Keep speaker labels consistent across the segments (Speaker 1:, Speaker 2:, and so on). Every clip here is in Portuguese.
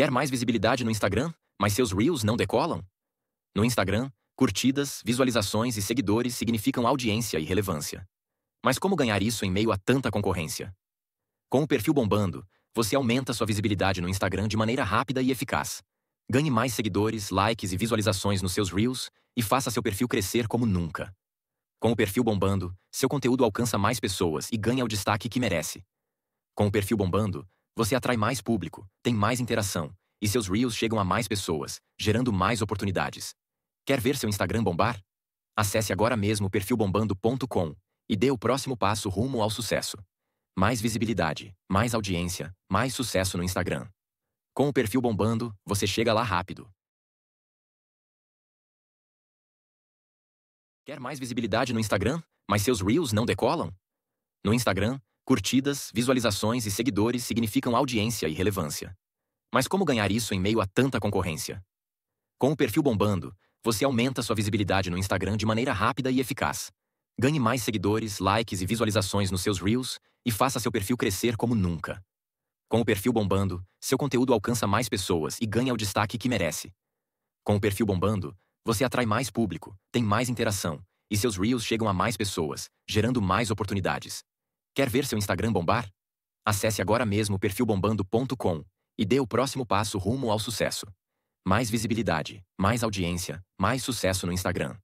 Speaker 1: Quer mais visibilidade no Instagram, mas seus Reels não decolam? No Instagram, curtidas, visualizações e seguidores significam audiência e relevância. Mas como ganhar isso em meio a tanta concorrência? Com o perfil bombando, você aumenta sua visibilidade no Instagram de maneira rápida e eficaz. Ganhe mais seguidores, likes e visualizações nos seus Reels e faça seu perfil crescer como nunca. Com o perfil bombando, seu conteúdo alcança mais pessoas e ganha o destaque que merece. Com o perfil bombando, você atrai mais público, tem mais interação e seus Reels chegam a mais pessoas, gerando mais oportunidades. Quer ver seu Instagram bombar? Acesse agora mesmo perfilbombando.com e dê o próximo passo rumo ao sucesso. Mais visibilidade, mais audiência, mais sucesso no Instagram. Com o perfil bombando, você chega lá rápido. Quer mais visibilidade no Instagram, mas seus Reels não decolam? No Instagram, curtidas, visualizações e seguidores significam audiência e relevância. Mas como ganhar isso em meio a tanta concorrência? Com o perfil bombando, você aumenta sua visibilidade no Instagram de maneira rápida e eficaz. Ganhe mais seguidores, likes e visualizações nos seus Reels e faça seu perfil crescer como nunca. Com o perfil bombando, seu conteúdo alcança mais pessoas e ganha o destaque que merece. Com o perfil bombando, você atrai mais público, tem mais interação e seus Reels chegam a mais pessoas, gerando mais oportunidades. Quer ver seu Instagram bombar? Acesse agora mesmo perfilbombando.com e dê o próximo passo rumo ao sucesso. Mais visibilidade, mais audiência, mais sucesso no Instagram.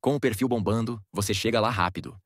Speaker 1: Com o perfil bombando, você chega lá rápido.